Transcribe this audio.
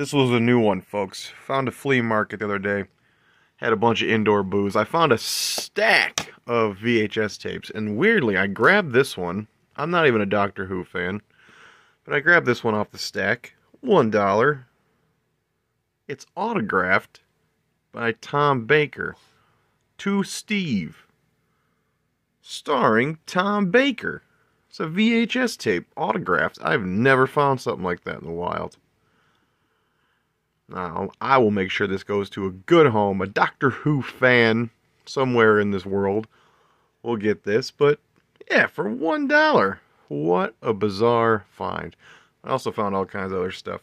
This was a new one, folks. Found a flea market the other day. Had a bunch of indoor booze. I found a stack of VHS tapes, and weirdly, I grabbed this one. I'm not even a Doctor Who fan, but I grabbed this one off the stack. One dollar. It's autographed by Tom Baker. To Steve. Starring Tom Baker. It's a VHS tape, autographed. I've never found something like that in the wild. Now, I will make sure this goes to a good home. A Doctor Who fan somewhere in this world will get this. But yeah, for one dollar. What a bizarre find. I also found all kinds of other stuff.